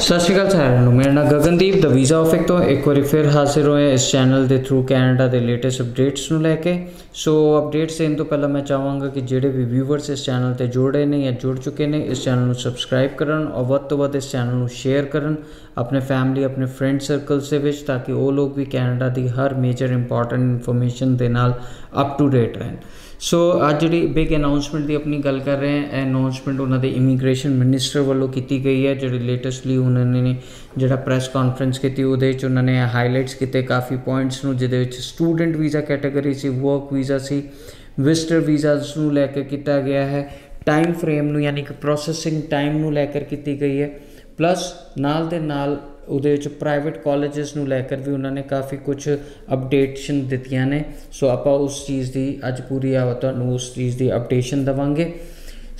ਸਤਿ ਸ਼੍ਰੀ ਅਕਾਲ ਸਾਰਿਆਂ ਨੂੰ। ਮੇਰਾ ਨਾਮ ਗਗਨਦੀਪ ਦਾ ਵੀਜ਼ਾ ਆਫਿਕ ਤੋਂ ਇੱਕ ਵਾਰੀ ਫਿਰ ਹਾਜ਼ਰ ਹੋਏ ਇਸ ਚੈਨਲ ਦੇ ਥਰੂ ਕੈਨੇਡਾ ਦੇ ਲੇਟੈਸਟ ਅਪਡੇਟਸ ਨੂੰ ਲੈ ਕੇ। ਸੋ ਅਪਡੇਟਸ ਦੇਣ ਤੋਂ ਪਹਿਲਾਂ ਮੈਂ ਚਾਹਾਂਗਾ ਕਿ ਜਿਹੜੇ ਵੀ ਵਿਊਵਰਸ ਇਸ ਚੈਨਲ ਤੇ ਜੁੜੇ ਨੇ ਜਾਂ ਜੁੜ ਚੁੱਕੇ ਨੇ, ਇਸ ਚੈਨਲ ਨੂੰ ਸਬਸਕ੍ਰਾਈਬ ਕਰਨ ਔਰ ਵੱਧ ਤੋਂ ਵੱਧ ਇਸ ਚੈਨਲ ਨੂੰ ਸ਼ੇਅਰ ਕਰਨ ਆਪਣੇ ਫੈਮਿਲੀ ਆਪਣੇ ਫਰੈਂਡ ਸਰਕਲਸ ਦੇ ਵਿੱਚ ਤਾਂ ਕਿ ਉਹ ਲੋਕ ਵੀ ਕੈਨੇਡਾ ਦੀ ਹਰ ਮੇਜਰ ਇੰਪੋਰਟੈਂਟ ਇਨਫੋਰਮੇਸ਼ਨ ਦੇ ਨਾਲ ਅਪ ਟੂ ਡੇਟ ਰਹਿਣ। ਸੋ ਅੱਜ ਜਿਹੜੀ ਬਿਗ ਅਨਾਉਂਸਮੈਂਟ ਦੀ ਆਪਣੀ ਗੱਲ ਕਰ ਰਹੇ ਹਾਂ ਇਹ ਅਨਾਉਂਸਮੈਂਟ ਉਹਨਾਂ ਦੇ ਇਮੀਗ੍ਰੇਸ਼ਨ ਮਿਨਿਸਟਰ ਵੱਲੋਂ ਕੀਤੀ ਗਈ ਹੈ, ਜਿਹੜੀ ਲੇਟੈਸਟਲੀ ਉਹਨਾਂ ਨੇ ਜਿਹੜਾ ਪ੍ਰੈਸ ਕਾਨਫਰੰਸ ਕੀਤੀ, ਉਹਦੇ ਵਿੱਚ ਉਹਨਾਂ ਨੇ ਹਾਈਲਾਈਟਸ ਕੀਤੇ, ਕਾਫੀ ਪੁਆਇੰਟਸ ਨੂੰ, ਜਿਹਦੇ ਵਿੱਚ ਸਟੂਡੈਂਟ ਵੀਜ਼ਾ ਕੈਟਾਗਰੀ ਸੀ ਵਰਕ ਵੀਜ਼ਾ ਸੀ ਵਿਜ਼ਟਰ ਵੀਜ਼ਾਸ ਨੂੰ ਲੈ ਕੇ ਕੀਤਾ ਗਿਆ ਹੈ ਟਾਈਮ ਫਰੇਮ ਨੂੰ, ਯਾਨੀ ਕਿ ਪ੍ਰੋਸੈਸਿੰਗ ਟਾਈਮ ਨੂੰ ਲੈ ਕੇ ਕੀਤੀ ਗਈ ਹੈ ਪਲੱਸ ਨਾਲ ਦੇ ਨਾਲ ਉਹਦੇ ਵਿੱਚ ਪ੍ਰਾਈਵੇਟ ਕਾਲਜਸ ਨੂੰ ਲੈ ਕੇ ਵੀ ਉਹਨਾਂ ਨੇ ਕਾਫੀ ਕੁਝ ਅਪਡੇਟਸ਼ਨ ਦਿੱਤੀਆਂ ਨੇ। ਸੋ ਆਪਾਂ ਉਸ ਚੀਜ਼ ਦੀ ਅੱਜ ਪੂਰੀ ਆ, ਤੁਹਾਨੂੰ ਉਸ ਚੀਜ਼ ਦੀ ਅਪਡੇਸ਼ਨ ਦਵਾਂਗੇ।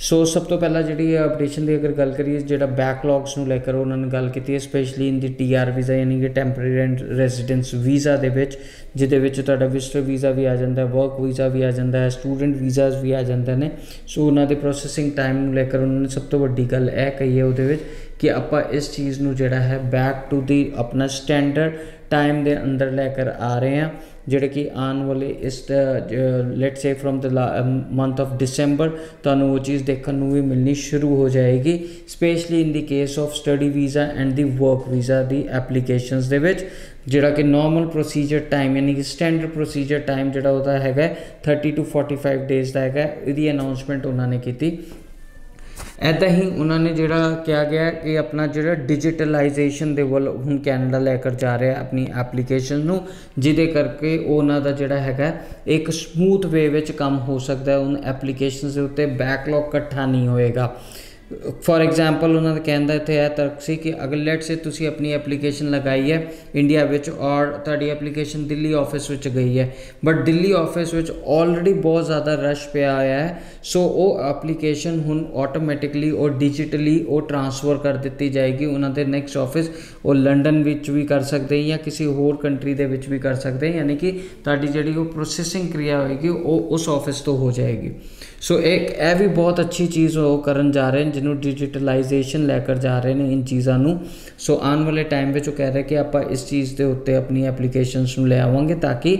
ਸੋ ਸਭ ਤੋਂ ਪਹਿਲਾਂ ਜਿਹੜੀ ਅਪਡੇਸ਼ਨ ਦੀ ਅਗਰ ਗੱਲ ਕਰੀਏ, ਜਿਹੜਾ ਬੈਕਲੌਗਸ ਨੂੰ ਲੈ ਕੇ ਉਹਨਾਂ ਨੇ ਗੱਲ ਕੀਤੀ ਹੈ specially in the TR visa ਯਾਨੀ ਕਿ ਟੈਂਪਰੇਰੀ ਰੈਜ਼ੀਡੈਂਸ ਵੀਜ਼ਾ ਦੇ ਵਿੱਚ, ਜਿਹਦੇ ਵਿੱਚ ਤੁਹਾਡਾ ਵਿਜ਼ਟਰ ਵੀਜ਼ਾ ਵੀ ਆ ਜਾਂਦਾ ਹੈ ਵਰਕ ਵੀਜ਼ਾ ਵੀ ਆ ਜਾਂਦਾ ਹੈ ਸਟੂਡੈਂਟ ਵੀਜ਼ਾਸ ਵੀ ਆ ਜਾਂਦੇ ਨੇ। ਸੋ ਉਹਨਾਂ ਦੇ ਪ੍ਰੋਸੈਸਿੰਗ ਟਾਈਮ ਨੂੰ ਲੈ ਕੇ ਉਹਨਾਂ ਨੇ ਸਭ ਤੋਂ ਵੱਡੀ ਗੱਲ ਇਹ ਕਹੀ ਹੈ ਉਹਦੇ ਵਿੱਚ ਕਿ ਆਪਾਂ ਇਸ ਚੀਜ਼ ਨੂੰ ਜਿਹੜਾ ਹੈ ਬੈਕ ਟੂ ਦੀ ਆਪਣਾ ਸਟੈਂਡਰਡ ਟਾਈਮ ਦੇ ਅੰਦਰ ਲੈ ਕੇ ਆ ਰਹੇ ਹਾਂ। ਜਿਹੜੇ ਕਿ ਆਉਣ ਵਾਲੇ ਇਸ let say from the month of December ਤੁਹਾਨੂੰ ਉਹ ਚੀਜ਼ ਦੇਖਣ ਨੂੰ ਵੀ ਮਿਲਣੀ ਸ਼ੁਰੂ ਹੋ ਜਾਏਗੀ specially in the case of study visa and the work visa the applications ਦੇ ਵਿੱਚ, ਜਿਹੜਾ ਕਿ ਨਾਰਮਲ ਪ੍ਰੋਸੀਜਰ ਟਾਈਮ ਯਾਨੀ ਕਿ ਸਟੈਂਡਰਡ ਪ੍ਰੋਸੀਜਰ ਟਾਈਮ ਜਿਹੜਾ ਉਹਦਾ ਹੈਗਾ 30 ਟੂ 45 ਡੇਜ਼ ਦਾ ਹੈਗਾ, ਇਹਦੀ ਅਨਾਉਂਸਮੈਂਟ ਉਹਨਾਂ ਨੇ ਕੀਤੀ। ਐਦਾਂ ਹੀ ਉਹਨਾਂ ਨੇ ਜਿਹੜਾ ਕਿਹਾ ਗਿਆ ਕਿ ਆਪਣਾ ਜਿਹੜਾ ਡਿਜੀਟਲਾਈਜੇਸ਼ਨ ਦੇ ਵੱਲ ਹੁਣ ਕੈਨੇਡਾ ਲੈ ਕੇ ਜਾ ਰਿਹਾ ਆਪਣੀ ਐਪਲੀਕੇਸ਼ਨ ਨੂੰ, ਜਿਹਦੇ ਕਰਕੇ ਉਹਨਾਂ ਦਾ ਜਿਹੜਾ ਹੈਗਾ ਇੱਕ ਸਮੂਥ ਵੇ ਵਿੱਚ ਕੰਮ ਹੋ ਸਕਦਾ ਹੈ। ਉਹਨਾਂ ਐਪਲੀਕੇਸ਼ਨਸ ਦੇ ਉੱਤੇ ਬੈਕਲੌਗ ਇਕੱਠਾ ਨਹੀਂ ਹੋਏਗਾ। ਫੋਰ ਐਗਜ਼ਾਮਪਲ ਉਹਨਾਂ ਦਾ ਕਹਿੰਦਾ ਇੱਥੇ ਇਹ ਤਰਕ ਸੀ ਕਿ ਅਗਰ ਲੈਟ ਸੇ ਤੁਸੀਂ ਆਪਣੀ ਐਪਲੀਕੇਸ਼ਨ ਲਗਾਈ ਹੈ ਇੰਡੀਆ ਵਿੱਚ ਔਰ ਤੁਹਾਡੀ ਐਪਲੀਕੇਸ਼ਨ ਦਿੱਲੀ ਆਫਿਸ ਵਿੱਚ ਗਈ ਹੈ ਬਟ ਦਿੱਲੀ ਆਫਿਸ ਵਿੱਚ ਆਲਰੇਡੀ ਬਹੁਤ ਜ਼ਿਆਦਾ ਰਸ਼ ਪਿਆ ਹੋਇਆ ਹੈ ਸੋ ਉਹ ਐਪਲੀਕੇਸ਼ਨ ਹੁਣ ਆਟੋਮੈਟਿਕਲੀ ਉਹ ਡਿਜੀਟਲੀ ਉਹ ਟ੍ਰਾਂਸਫਰ ਕਰ ਦਿੱਤੀ ਜਾਏਗੀ, ਉਹਨਾਂ ਦੇ ਨੈਕਸਟ ਆਫਿਸ ਉਹ ਲੰਡਨ ਵਿੱਚ ਵੀ ਕਰ ਸਕਦੇ ਜਾਂ ਕਿਸੇ ਹੋਰ ਕੰਟਰੀ ਦੇ ਵਿੱਚ ਵੀ ਕਰ ਸਕਦੇ, ਯਾਨੀ ਕਿ ਤੁਹਾਡੀ ਜਿਹੜੀ ਉਹ ਪ੍ਰੋਸੈਸਿੰਗ ਕਿਰਿਆ ਹੋਏਗੀ, ਉਹ ਉਸ ਆਫਿਸ ਤੋਂ ਹੋ ਜਾਏਗੀ। ਸੋ ਇੱਕ ਇਹ ਵੀ ਬਹੁਤ ਅੱਛੀ ਚੀਜ਼ ਉਹ ਕਰਨ ਜਾ ਰਹੇ ਨੇ, ਜਿਹਨੂੰ ਡਿਜੀਟਲਾਈਜੇਸ਼ਨ ਲੈ ਕੇ ਜਾ ਰਹੇ ਨੇ ਇਨ ਚੀਜ਼ਾਂ ਨੂੰ। ਸੋ ਆਉਣ ਵਾਲੇ ਟਾਈਮ ਵਿੱਚ ਉਹ ਕਹਿ ਰਹੇ ਕਿ ਆਪਾਂ ਇਸ ਚੀਜ਼ ਦੇ ਉੱਤੇ ਆਪਣੀ ਐਪਲੀਕੇਸ਼ਨਸ ਨੂੰ ਲੈ ਆਵਾਂਗੇ ਤਾਂ ਕਿ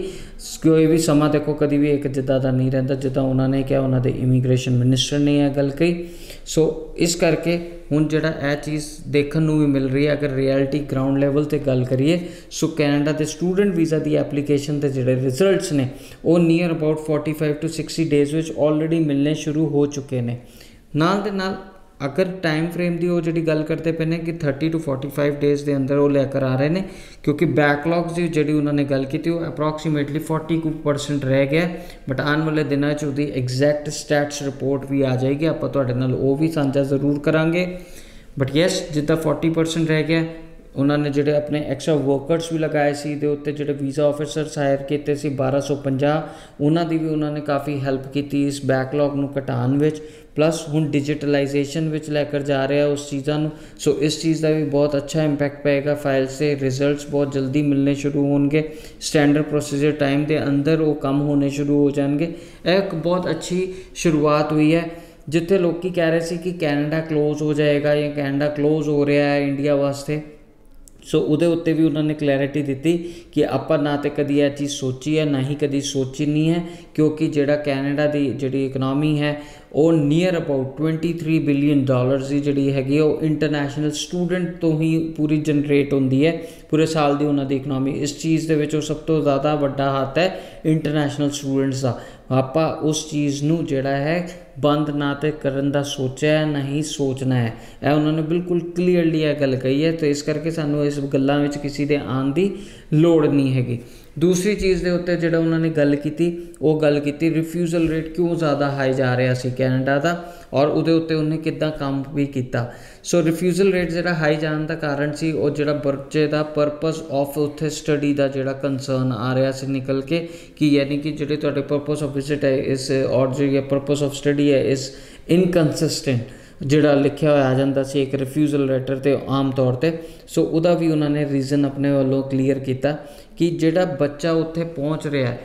ਕੋਈ ਵੀ ਸਮਾਂ ਦੇਖੋ, ਕਦੀ ਵੀ ਇੱਕ ਜਿੱਦਾਂ ਦਾ ਨਹੀਂ ਰਹਿੰਦਾ, ਜਿੱਦਾਂ ਉਹਨਾਂ ਨੇ ਕਿਹਾ, ਉਹਨਾਂ ਦੇ ਇਮੀਗ੍ਰੇਸ਼ਨ ਮਿਨਿਸਟਰ ਨੇ ਇਹ ਗੱਲ ਕਹੀ। ਸੋ ਇਸ ਕਰਕੇ ਹੁਣ ਜਿਹੜਾ ਇਹ ਚੀਜ਼ ਦੇਖਣ ਨੂੰ ਵੀ ਮਿਲ ਰਹੀ ਹੈ, ਅਗਰ ਰਿਐਲਿਟੀ ਗਰਾਊਂਡ ਲੈਵਲ ਤੇ ਗੱਲ ਕਰੀਏ ਸੋ ਕੈਨੇਡਾ ਦੇ ਸਟੂਡੈਂਟ ਵੀਜ਼ਾ ਦੀ ਐਪਲੀਕੇਸ਼ਨ ਦੇ ਜਿਹੜੇ ਰਿਜ਼ਲਟਸ ਨੇ, ਉਹ ਨੀਅਰ ਅਬਾਊਟ 45 ਟੂ 60 ਡੇਜ਼ ਵਿੱਚ ਆਲਰੇਡੀ ਮਿਲਨੇ ਸ਼ੁਰੂ ਹੋ ਚੁੱਕੇ ਨੇ। ਨਾਲ ਦੇ ਨਾਲ ਅਗਰ ਟਾਈਮ ਫਰੇਮ ਦੀ ਉਹ ਜਿਹੜੀ ਗੱਲ ਕਰਦੇ ਪਏ ਨੇ ਕਿ 30 ਟੂ 45 ਡੇਜ਼ ਦੇ ਅੰਦਰ ਉਹ ਲੈ ਕਰ ਆ ਰਹੇ ਨੇ, ਕਿਉਂਕਿ ਬੈਕਲੌਗਸ ਦੀ ਜਿਹੜੀ ਉਹਨਾਂ ਨੇ ਗੱਲ ਕੀਤੀ, ਉਹ ਅਪਰੋਕਸੀਮੇਟਲੀ 40% ਰਹਿ ਗਿਆ ਬਟ ਆਉਣ ਵਾਲੇ ਦਿਨਾਂ 'ਚ ਉਹਦੀ ਐਗਜ਼ੈਕਟ ਸਟੈਟਸ ਰਿਪੋਰਟ ਵੀ ਆ ਜਾਏਗੀ, ਆਪਾਂ ਤੁਹਾਡੇ ਨਾਲ ਉਹ ਵੀ ਸਾਂਝਾ ਜ਼ਰੂਰ ਕਰਾਂਗੇ। ਬਟ ਯੈਸ ਜਿੱਦਾਂ 40% ਰਹਿ ਗਿਆ ਉਹਨਾਂ ਨੇ ਜਿਹੜੇ ਆਪਣੇ ਐਕਸਟਰਾ ਵਰਕਰਸ ਵੀ ਲਗਾਏ ਸੀ ਦੇ ਉੱਤੇ ਜਿਹੜੇ ਵੀਜ਼ਾ ਆਫੀਸਰਸ ਹਾਇਰ ਕੀਤੇ ਸੀ 1250 ਉਹਨਾਂ ਦੀ ਵੀ ਉਹਨਾਂ ਨੇ ਕਾਫੀ ਹੈਲਪ ਕੀਤੀ ਇਸ ਬੈਕਲੌਗ ਨੂੰ ਘਟਾਉਣ ਵਿੱਚ ਪਲੱਸ ਹੁਣ ਡਿਜੀਟਲਾਈਜੇਸ਼ਨ ਵਿੱਚ ਲੈ ਕੇ ਜਾ ਰਿਹਾ ਉਸ ਚੀਜ਼ਾਂ ਨੂੰ ਸੋ ਇਸ ਚੀਜ਼ ਦਾ ਵੀ ਬਹੁਤ ਅੱਛਾ ਇੰਪੈਕਟ ਪਏਗਾ ਫਾਈਲ ਸੇ ਰਿਜ਼ਲਟਸ ਬਹੁਤ ਜਲਦੀ ਮਿਲਨੇ ਸ਼ੁਰੂ ਹੋਣਗੇ ਸਟੈਂਡਰਡ ਪ੍ਰੋਸੀਜਰ ਟਾਈਮ ਦੇ ਅੰਦਰ ਉਹ ਕੰਮ ਹੋਣੇ ਸ਼ੁਰੂ ਹੋ ਜਾਣਗੇ, ਇਹ ਇੱਕ ਬਹੁਤ ਅੱਛੀ ਸ਼ੁਰੂਆਤ ਹੋਈ ਹੈ, ਜਿੱਥੇ ਲੋਕੀ ਕਹਿ ਰਹੇ ਸੀ ਕਿ ਕੈਨੇਡਾ ਕਲੋਜ਼ ਹੋ ਜਾਏਗਾ ਜਾਂ ਕੈਨੇਡਾ ਕਲੋਜ਼ ਹੋ ਰਿਹਾ ਹੈ ਇੰਡੀਆ ਵਾਸਤੇ। ਸੋ ਉਹਦੇ ਉੱਤੇ ਵੀ ਉਹਨਾਂ ਨੇ ਕਲੈਰਿਟੀ ਦਿੱਤੀ ਕਿ ਆਪਾਂ ਨਾ ਤੇ ਕਦੀ ਇਹ ਚੀਜ਼ ਸੋਚੀ ਹੈ, ਨਾ ਹੀ ਕਦੀ ਸੋਚੀ ਨਹੀਂ ਹੈ, ਕਿਉਂਕਿ ਜਿਹੜਾ ਕੈਨੇਡਾ ਦੀ ਜਿਹੜੀ ਇਕਨੋਮੀ ਹੈ, ਉਹ ਨੀਅਰ ਅਬਾਊਟ 23 ਬਿਲੀਅਨ ਡਾਲਰਸ ਦੀ ਜਿਹੜੀ ਹੈਗੀ ਉਹ ਇੰਟਰਨੈਸ਼ਨਲ ਸਟੂਡੈਂਟ ਤੋਂ ਹੀ ਪੂਰੀ ਜਨਰੇਟ ਹੁੰਦੀ ਹੈ। ਪੂਰੇ ਸਾਲ ਦੀ ਉਹਨਾਂ ਦੀ ਇਕਨੋਮੀ ਇਸ ਚੀਜ਼ ਦੇ ਵਿੱਚ ਉਹ ਸਭ ਤੋਂ ਜ਼ਿਆਦਾ ਵੱਡਾ ਹੱਥ ਹੈ ਇੰਟਰਨੈਸ਼ਨਲ ਸਟੂਡੈਂਟਸ ਦਾ। ਆਪਾਂ ਉਸ ਚੀਜ਼ ਨੂੰ ਜਿਹੜਾ ਹੈ ਬੰਦ ਨਾ ਤੇ ਕਰਨ ਦਾ ਸੋਚਿਆ ਹੈ ਨਹੀਂ ਸੋਚਣਾ ਹੈ। ਇਹ ਉਹਨਾਂ ਨੇ ਬਿਲਕੁਲ ਕਲੀਅਰਲੀ ਇਹ ਗੱਲ ਕਹੀ ਹੈ, ਤੇ ਇਸ ਕਰਕੇ ਸਾਨੂੰ ਇਸ ਗੱਲਾਂ ਵਿੱਚ ਕਿਸੇ ਦੇ ਆਉਣ ਦੀ ਲੋੜ ਨਹੀਂ ਹੈਗੀ। ਦੂਸਰੀ ਚੀਜ਼ ਦੇ ਉੱਤੇ ਜਿਹੜਾ ਉਹਨਾਂ ਨੇ ਗੱਲ ਕੀਤੀ, ਉਹ ਗੱਲ ਕੀਤੀ ਰਿਫਿਊਜ਼ਲ ਰੇਟ ਕਿਉਂ ਜ਼ਿਆਦਾ ਹਾਈ ਜਾ ਰਿਹਾ ਸੀ ਕੈਨੇਡਾ ਦਾ, ਔਰ ਉਹਦੇ ਉੱਤੇ ਉਹਨੇ ਕਿੱਦਾਂ ਕੰਮ ਵੀ ਕੀਤਾ। ਸੋ ਰਿਫਿਊਜ਼ਲ ਰੇਟ ਜਿਹੜਾ ਹਾਈ ਜਾਣ ਦਾ ਕਾਰਨ ਸੀ, ਉਹ ਜਿਹੜਾ ਬੱਚੇ ਦਾ ਪਰਪਸ ਆਫ ਉੱਥੇ ਸਟੱਡੀ ਦਾ ਜਿਹੜਾ ਕੰਸਰਨ ਆ ਰਿਹਾ ਸੀ ਨਿਕਲ ਕੇ, ਕਿ ਯਾਨੀ ਕਿ ਜਿਹੜੇ ਤੁਹਾਡੇ ਪਰਪਸ ਆਫ ਵਿਜ਼ਿਟ ਹੈ, ਇਸ ਔਰ ਜਿਹੜੀ ਪਰਪਸ ਆਫ ਸਟੱਡੀ ਹੈ ਇਸ ਇਨਕਨਸਿਸਟੈਂਟ ਜਿਹੜਾ ਲਿਖਿਆ ਹੋਇਆ ਆ ਜਾਂਦਾ ਸੀ ਇੱਕ ਰਿਫਿਊਜ਼ਲ ਲੈਟਰ ਤੇ ਆਮ ਤੌਰ ਤੇ। ਸੋ ਉਹਦਾ ਵੀ ਉਹਨਾਂ ਨੇ ਰੀਜ਼ਨ ਆਪਣੇ ਵੱਲੋਂ ਕਲੀਅਰ ਕੀਤਾ ਕਿ ਜਿਹੜਾ ਬੱਚਾ ਉੱਥੇ ਪਹੁੰਚ ਰਿਹਾ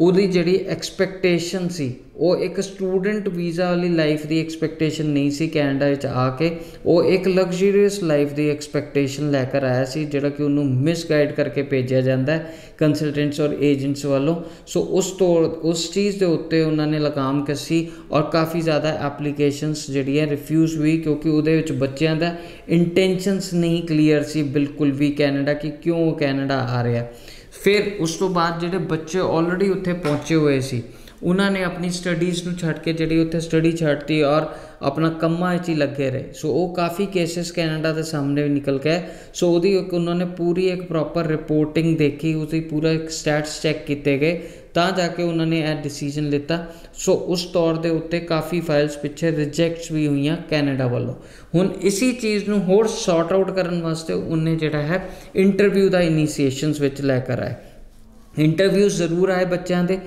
ਉਹਦੀ ਜਿਹੜੀ ਐਕਸਪੈਕਟੇਸ਼ਨ ਸੀ, ਉਹ ਇੱਕ ਸਟੂਡੈਂਟ ਵੀਜ਼ਾ ਵਾਲੀ ਲਾਈਫ ਦੀ ਐਕਸਪੈਕਟੇਸ਼ਨ ਨਹੀਂ ਸੀ ਕੈਨੇਡਾ ਵਿੱਚ ਆ ਕੇ, ਉਹ ਇੱਕ ਲਗਜ਼ਰੀਅਸ ਲਾਈਫ ਦੀ ਐਕਸਪੈਕਟੇਸ਼ਨ ਲੈ ਕੇ ਆਇਆ ਸੀ, ਜਿਹੜਾ ਕਿ ਉਹਨੂੰ ਮਿਸਗਾਈਡ ਕਰਕੇ ਭੇਜਿਆ ਜਾਂਦਾ ਹੈ ਕੰਸਲਟੈਂਟਸ ਔਰ ਏਜੰਟਸ ਵੱਲੋਂ। ਸੋ ਉਸ ਤੋਂ, ਉਸ ਚੀਜ਼ ਦੇ ਉੱਤੇ ਉਹਨਾਂ ਨੇ ਲਗਾਮ ਕੱਸੀ ਔਰ ਕਾਫੀ ਜ਼ਿਆਦਾ ਐਪਲੀਕੇਸ਼ਨਸ ਜਿਹੜੀਆਂ ਰਿਫਿਊਜ਼ ਹੋਈ, ਕਿਉਂਕਿ ਉਹਦੇ ਵਿੱਚ ਬੱਚਿਆਂ ਦਾ ਇੰਟੈਂਸ਼ਨਸ ਨਹੀਂ ਕਲੀਅਰ ਸੀ ਬਿਲਕੁਲ ਵੀ ਕੈਨੇਡਾ, ਕਿ ਕਿਉਂ ਕੈਨੇਡਾ ਆ ਰਿਹਾ। ਫਿਰ ਉਸ ਤੋਂ ਬਾਅਦ ਜਿਹੜੇ ਬੱਚੇ ਆਲਰੇਡੀ ਉੱਥੇ ਪਹੁੰਚੇ ਹੋਏ ਸੀ ਉਹਨਾਂ ਨੇ ਆਪਣੀ ਸਟੱਡੀਜ਼ ਨੂੰ ਛੱਡ ਕੇ ਜਿਹੜੀ ਉੱਥੇ ਸਟੱਡੀ ਛੱਡਤੀ ਔਰ ਆਪਣਾ ਕੰਮਾਂ 'ਚ ਹੀ ਲੱਗੇ ਰਹੇ। ਸੋ ਉਹ ਕਾਫੀ ਕੇਸਿਸ ਕੈਨੇਡਾ ਦੇ ਸਾਹਮਣੇ ਨਿਕਲ ਗਏ ਸੋ ਉਹਦੀ ਉਹਨਾਂ ਨੇ ਪੂਰੀ ਇੱਕ ਪ੍ਰੋਪਰ ਰਿਪੋਰਟਿੰਗ ਦੇਖੀ, ਉਹਦੀ ਪੂਰਾ ਇੱਕ ਸਟੈਟਸ ਚੈੱਕ ਕੀਤੇ ਗਏ, ਤਾਂ ਜਾ ਕੇ ਉਹਨਾਂ ਨੇ ਇਹ ਡਿਸੀਜਨ ਲਿੱਤਾ। ਸੋ ਉਸ ਤੌਰ ਦੇ ਉੱਤੇ ਕਾਫੀ ਫਾਈਲਸ ਪਿੱਛੇ ਰਿਜੈਕਟਸ ਵੀ ਹੋਈਆਂ ਕੈਨੇਡਾ ਵੱਲੋਂ। ਹੁਣ ਇਸੀ ਚੀਜ਼ ਨੂੰ ਹੋਰ ਸੌਰਟ ਆਊਟ ਕਰਨ ਵਾਸਤੇ ਉਹਨੇ ਜਿਹੜਾ ਹੈ ਇੰਟਰਵਿਊ ਦਾ ਇਨੀਸ਼ੀਏਸ਼ਨਸ ਵਿੱਚ ਲੈ ਕਰ ਆਏ। ਇੰਟਰਵਿਊ ਜ਼ਰੂਰ ਆਏ ਬੱਚਿਆਂ ਦੇ।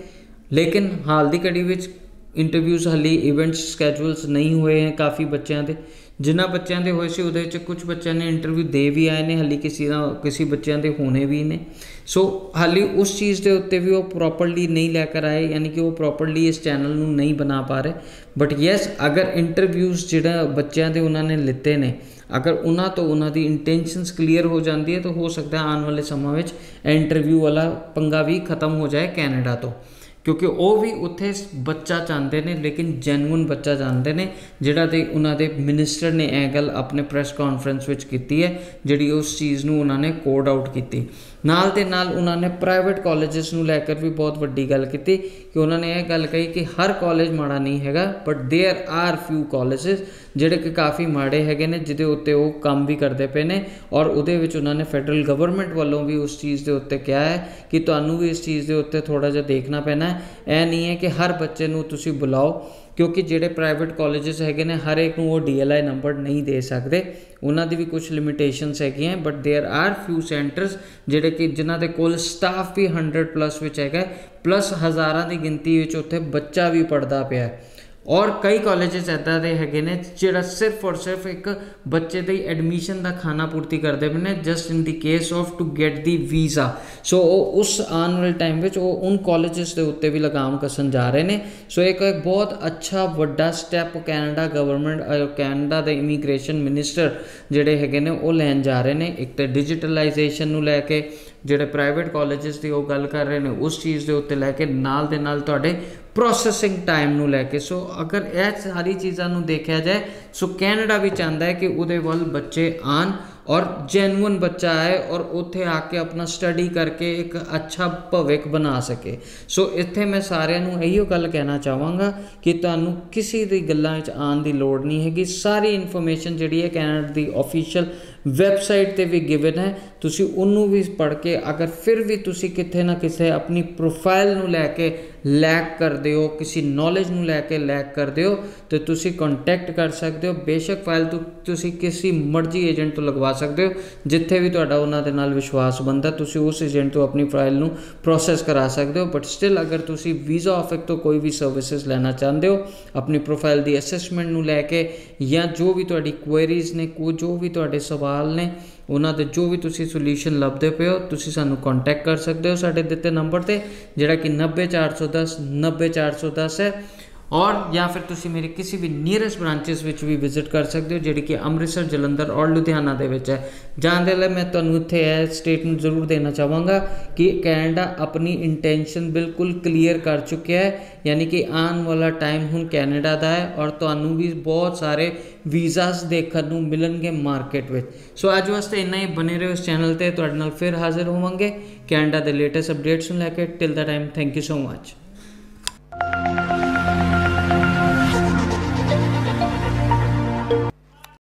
ਲੇਕਿਨ ਹਾਲ ਦੀ ਘੜੀ ਵਿੱਚ ਇੰਟਰਵਿਊਜ਼ ਹਾਲੀ ਇਵੈਂਟਸ ਸਕੇਜੂਲਸ ਨਹੀਂ ਹੋਏ ਹਨ ਕਾਫੀ ਬੱਚਿਆਂ ਦੇ। ਜਿਨ੍ਹਾਂ ਬੱਚਿਆਂ ਦੇ ਹੋਏ ਸੀ, ਉਹਦੇ ਵਿੱਚ ਕੁਝ ਬੱਚਿਆਂ ਨੇ ਇੰਟਰਵਿਊ ਦੇ ਵੀ ਆਏ ਨੇ, ਹਾਲੀ ਕਿਸੇ ਦਾ, ਕਿਸੇ ਬੱਚਿਆਂ ਦੇ ਹੋਣੇ ਵੀ ਨੇ। ਸੋ ਹਾਲੀ ਉਸ ਚੀਜ਼ ਦੇ ਉੱਤੇ ਵੀ ਉਹ ਪ੍ਰੋਪਰਲੀ ਨਹੀਂ ਲੈ ਕਰ ਆਏ, ਯਾਨੀ ਕਿ ਉਹ ਪ੍ਰੋਪਰਲੀ ਇਸ ਚੈਨਲ ਨੂੰ ਨਹੀਂ ਬਣਾ ਪਾ ਰਹੇ। ਬਟ ਯੈਸ ਅਗਰ ਇੰਟਰਵਿਊਜ਼ ਜਿਹੜਾ ਬੱਚਿਆਂ ਦੇ ਉਹਨਾਂ ਨੇ ਲਿੱਤੇ ਨੇ, ਅਗਰ ਉਹਨਾਂ ਤੋਂ ਉਹਨਾਂ ਦੀ ਇੰਟੈਂਸ਼ਨਸ ਕਲੀਅਰ ਹੋ ਜਾਂਦੀ ਹੈ, ਤਾਂ ਹੋ ਸਕਦਾ ਆਉਣ ਵਾਲੇ ਸਮਾਂ ਵਿੱਚ ਇੰਟਰਵਿਊ ਵਾਲਾ ਪੰਗਾ ਵੀ ਖਤਮ ਹੋ ਜਾਏ ਕੈਨੇਡਾ ਤੋਂ। ਕਿਉਂਕਿ ਉਹ ਵੀ ਉੱਥੇ ਬੱਚਾ ਚਾਹੁੰਦੇ ਨੇ, ਲੇਕਿਨ ਜੈਨੂਇਨ ਬੱਚਾ ਚਾਹੁੰਦੇ ਨੇ, ਜਿਹੜਾ ਤੇ ਉਹਨਾਂ ਦੇ ਮਿਨਿਸਟਰ ਨੇ ਇਹ ਗੱਲ ਆਪਣੇ ਪ੍ਰੈਸ ਕਾਨਫਰੰਸ ਵਿੱਚ ਕੀਤੀ ਹੈ, ਜਿਹੜੀ ਉਸ ਚੀਜ਼ ਨੂੰ ਉਹਨਾਂ ਨੇ ਕੋਡ ਆਊਟ ਕੀਤੀ। ਨਾਲ ਤੇ ਨਾਲ ਉਹਨਾਂ ਨੇ ਪ੍ਰਾਈਵੇਟ ਕਾਲਜਸ ਨੂੰ ਲੈ ਕੇ ਵੀ ਬਹੁਤ ਵੱਡੀ ਗੱਲ ਕੀਤੀ ਕਿ ਉਹਨਾਂ ਨੇ ਇਹ ਗੱਲ ਕਹੀ ਕਿ ਹਰ ਕਾਲਜ ਮਾੜਾ ਨਹੀਂ ਹੈਗਾ but there are few colleges ਜਿਹੜੇ ਕਿ ਕਾਫੀ ਮਾੜੇ ਹੈਗੇ ਨੇ ਜਿਹਦੇ ਉੱਤੇ ਉਹ ਕੰਮ ਵੀ ਕਰਦੇ ਪਏ ਨੇ ਔਰ ਉਹਦੇ ਵਿੱਚ ਉਹਨਾਂ ਨੇ ਫੈਡਰਲ ਗਵਰਨਮੈਂਟ ਵੱਲੋਂ ਵੀ ਉਸ ਚੀਜ਼ ਦੇ ਉੱਤੇ ਕਿਹਾ ਹੈ ਕਿ ਤੁਹਾਨੂੰ ਵੀ ਇਸ ਚੀਜ਼ ਦੇ ਉੱਤੇ ਥੋੜਾ ਜਿਹਾ ਦੇਖਣਾ ਪੈਣਾ ਹੈ ਇਹ ਨਹੀਂ ਹੈ ਕਿ ਹਰ ਬੱਚੇ ਨੂੰ ਤੁਸੀਂ ਬੁਲਾਓ ਕਿਉਂਕਿ ਜਿਹੜੇ ਪ੍ਰਾਈਵੇਟ ਕਾਲਜਸ ਹੈਗੇ ਨੇ ਹਰ ਇੱਕ ਨੂੰ ਉਹ ਡੀਐਲਆਈ ਨੰਬਰ ਨਹੀਂ ਦੇ ਸਕਦੇ ਉਹਨਾਂ ਦੀ ਵੀ ਕੁਝ ਲਿਮਿਟੇਸ਼ਨਸ ਹੈਗੀਆਂ but there are few centres ਜਿਹੜੇ ਕਿ ਜਿਨ੍ਹਾਂ ਦੇ ਕੋਲ ਸਟਾਫ ਵੀ 100 ਪਲੱਸ ਵਿੱਚ ਹੈਗਾ ਪਲੱਸ ਹਜ਼ਾਰਾਂ ਦੀ ਗਿਣਤੀ ਵਿੱਚ ਉੱਥੇ ਬੱਚਾ ਵੀ ਪੜਦਾ ਪਿਆ ਹੈ ਔਰ ਕਈ ਕਾਲਜਸ ਐਦਾਂ ਦੇ ਹੈਗੇ ਨੇ ਜਿਹੜਾ ਸਿਰਫ ਔਰ ਸਿਰਫ ਇੱਕ ਬੱਚੇ ਦੀ ਐਡਮਿਸ਼ਨ ਦਾ ਖਾਨਾ ਪੂਰਤੀ ਕਰਦੇ ਪਏ ਨੇ just in the case of to get the visa so ਉਹ ਉਸ ਆਉਣ ਵਾਲੇ ਟਾਈਮ ਵਿੱਚ ਉਹ ਉਹਨ ਕਾਲਜਸ ਦੇ ਉੱਤੇ ਵੀ ਲਗਾਮ ਕਸਣ ਜਾ ਰਹੇ ਨੇ। ਸੋ ਇੱਕ ਬਹੁਤ ਅੱਛਾ ਵੱਡਾ ਸਟੈਪ ਕੈਨੇਡਾ ਗਵਰਨਮੈਂਟ ਕੈਨੇਡਾ ਦੇ ਇਮੀਗ੍ਰੇਸ਼ਨ ਮਿਨਿਸਟਰ ਜਿਹੜੇ ਹੈਗੇ ਨੇ, ਉਹ ਲੈਣ ਜਾ ਰਹੇ ਨੇ। ਇੱਕ ਤੇ ਡਿਜੀਟਲਾਈਜੇਸ਼ਨ ਨੂੰ ਲੈ ਕੇ ਜਿਹੜੇ ਪ੍ਰਾਈਵੇਟ ਕਾਲਜਸ ਦੀ ਉਹ ਗੱਲ ਕਰ ਰਹੇ ਨੇ, ਉਸ ਚੀਜ਼ ਦੇ ਉੱਤੇ ਲੈ ਕੇ ਨਾਲ ਦੇ ਨਾਲ ਤੁਹਾਡੇ ਪ੍ਰੋਸੈਸਿੰਗ ਟਾਈਮ ਨੂੰ ਲੈ ਕੇ। ਸੋ ਅਗਰ ਇਹ ਸਾਰੀ ਚੀਜ਼ਾਂ ਨੂੰ ਦੇਖਿਆ ਜਾਏ ਸੋ ਕੈਨੇਡਾ ਵੀ ਚਾਹੁੰਦਾ ਹੈ ਕਿ ਉਹਦੇ ਵੱਲ ਬੱਚੇ ਆਣ ਔਰ ਜੈਨੂਇਨ ਬੱਚਾ ਹੈ ਔਰ ਉੱਥੇ ਆ ਕੇ ਆਪਣਾ ਸਟੱਡੀ ਕਰਕੇ ਇੱਕ ਅੱਛਾ ਭਵਿੱਖ ਬਣਾ ਸਕੇ। ਸੋ ਇੱਥੇ ਮੈਂ ਸਾਰਿਆਂ ਨੂੰ ਇਹੀਓ ਗੱਲ ਕਹਿਣਾ ਚਾਹਾਂਗਾ ਕਿ ਤੁਹਾਨੂੰ ਕਿਸੇ ਦੀ ਗੱਲਾਂ ਵਿੱਚ ਆਉਣ ਦੀ ਲੋੜ ਨਹੀਂ ਹੈਗੀ। ਸਾਰੀ ਇਨਫੋਰਮੇਸ਼ਨ ਜਿਹੜੀ ਹੈ ਕੈਨੇਡਾ ਦੀ ਅਫੀਸ਼ੀਅਲ ਵੈਬਸਾਈਟ ਤੇ ਵੀ ਗਿਵਨ ਹੈ। ਤੁਸੀਂ ਉਹਨੂੰ ਵੀ ਪੜ੍ਹ ਕੇ ਅਗਰ ਫਿਰ ਵੀ ਤੁਸੀਂ ਕਿਤੇ ਨਾ ਕਿਸੇ ਆਪਣੀ ਪ੍ਰੋਫਾਈਲ ਨੂੰ ਲੈ ਕੇ ਲੈਕ ਕਰਦੇ ਹੋ, ਕਿਸੇ ਨੌਲੇਜ ਨੂੰ ਲੈ ਕੇ ਲੈਕ ਕਰਦੇ ਹੋ, ਤੇ ਤੁਸੀਂ ਕੰਟੈਕਟ ਕਰ ਸਕਦੇ ਹੋ। ਬੇਸ਼ੱਕ ਫਾਈਲ ਤੁਸੀਂ ਕਿਸੇ ਮਰਜ਼ੀ ਏਜੰਟ ਤੋਂ ਲਗਵਾ ਸਕਦੇ ਹੋ, ਜਿੱਥੇ ਵੀ ਤੁਹਾਡਾ ਉਹਨਾਂ ਦੇ ਨਾਲ ਵਿਸ਼ਵਾਸ ਬੰਦਾ ਤੁਸੀਂ ਉਸ ਏਜੰਟ ਤੋਂ ਆਪਣੀ ਫਾਈਲ ਨੂੰ ਪ੍ਰੋਸੈਸ ਕਰਾ ਸਕਦੇ ਹੋ। ਬਟ ਸਟਿਲ ਅਗਰ ਤੁਸੀਂ ਵੀਜ਼ਾ ਆਫਿਕ ਤੋਂ ਕੋਈ ਵੀ ਸਰਵਿਸਿਜ਼ ਲੈਣਾ ਚਾਹੁੰਦੇ ਹੋ, ਆਪਣੀ ਪ੍ਰੋਫਾਈਲ ਦੀ ਅਸੈਸਮੈਂਟ ਨੂੰ ਲੈ ਕੇ ਜਾਂ ਜੋ ਵੀ ਤੁਹਾਡੀ ਕੁਐਰੀਜ਼ ਨੇ, ਕੋ ਜੋ ਵੀ ਤੁਹਾਡੇ ਸਵਾਲ ਨੇ ਉਹਨਾਂ ਦੇ ਜੋ ਵੀ ਤੁਸੀਂ ਸੋਲੂਸ਼ਨ ਲੱਭਦੇ ਪਏ ਹੋ, ਤੁਸੀਂ ਸਾਨੂੰ ਕੰਟੈਕਟ ਕਰ ਸਕਦੇ ਹੋ ਸਾਡੇ ਦਿੱਤੇ ਨੰਬਰ ਤੇ, ਜਿਹੜਾ ਕਿ 90410 90410 ਹੈ। ਔਰ ਜਾਂ ਫਿਰ ਤੁਸੀਂ ਮੇਰੇ ਕਿਸੇ ਵੀ ਨੀਅਰੈਸਟ ਬ੍ਰਾਂਚਸ ਵਿੱਚ ਵੀ ਵਿਜ਼ਿਟ ਕਰ ਸਕਦੇ ਹੋ, ਜਿਹੜੀ ਕਿ ਅੰਮ੍ਰਿਤਸਰ, ਜਲੰਧਰ ਔਰ ਲੁਧਿਆਣਾ ਦੇ ਵਿੱਚ ਹੈ। ਜਾਣ ਦੇ ਲਈ ਮੈਂ ਤੁਹਾਨੂੰ ਇੱਥੇ ਇਹ ਸਟੇਟਮੈਂਟ ਜ਼ਰੂਰ ਦੇਣਾ ਚਾਹਾਂਗਾ ਕਿ ਕੈਨੇਡਾ ਆਪਣੀ ਇੰਟੈਂਸ਼ਨ ਬਿਲਕੁਲ ਕਲੀਅਰ ਕਰ ਚੁੱਕਿਆ ਹੈ, ਯਾਨੀ ਕਿ ਆਉਣ ਵਾਲਾ ਟਾਈਮ ਹੁਣ ਕੈਨੇਡਾ ਦਾ ਹੈ ਔਰ ਤੁਹਾਨੂੰ ਵੀ ਬਹੁਤ ਸਾਰੇ ਵੀਜ਼ਾਸ ਦੇਖਣ ਨੂੰ ਮਿਲਣਗੇ ਮਾਰਕੀਟ ਵਿੱਚ। ਸੋ ਅੱਜ ਵਾਸਤੇ ਇੰਨਾ ਹੀ ਬਨੇ ਰਹੋ ਇਸ ਚੈਨਲ ਤੇ, ਤੁਹਾਡੇ ਨਾਲ ਫਿਰ ਹਾਜ਼ਰ ਹੋਵਾਂਗੇ। ਕੈਨੇਡਾ ਦੇ ਲੇਟੈਸਟ ਅਪਡੇਟਸ ਨੂੰ ਲੈ ਕੇ till the time thank you so much